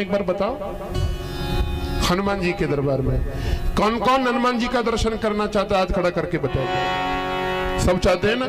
एक बार बताओ। हनुमान जी के दरबार में। कौन कौन हनुमान जी का दर्शन करना चाहता है? आज खड़ा करके बताओ। सब चाहते हैं ना?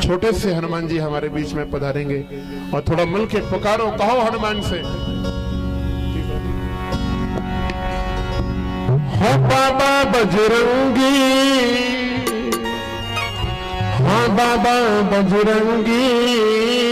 छोटे से हनुमान जी हमारे बीच में पधारेंगे और थोड़ा मिल के पुकारो, कहो हनुमान से। हो बाबा बजरंगी। हाँ बाबा बजरंगी।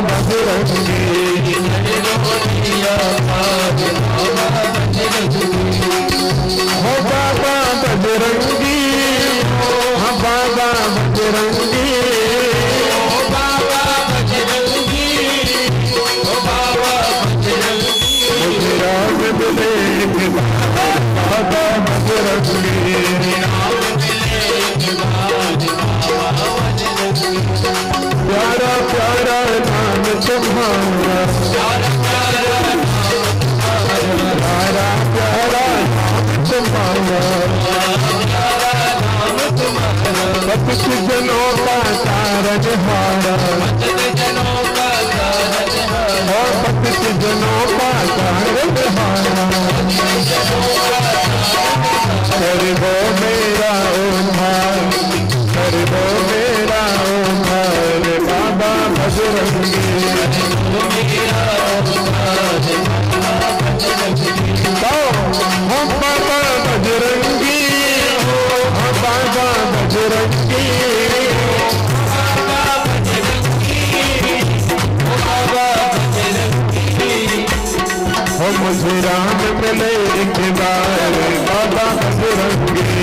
बाबा रंगीर बाबा जरे बाबा मज़मी भक्त जनों का तारन हारा और भक्त जनों का तारन हारा कर वो मेरा उद्धार कर वो मेरा उद्धार बाबा बजरंगी तो हम बाबा बजरंगी हम बाबा बजरंगी मिले एक बार बाबा बजरंगी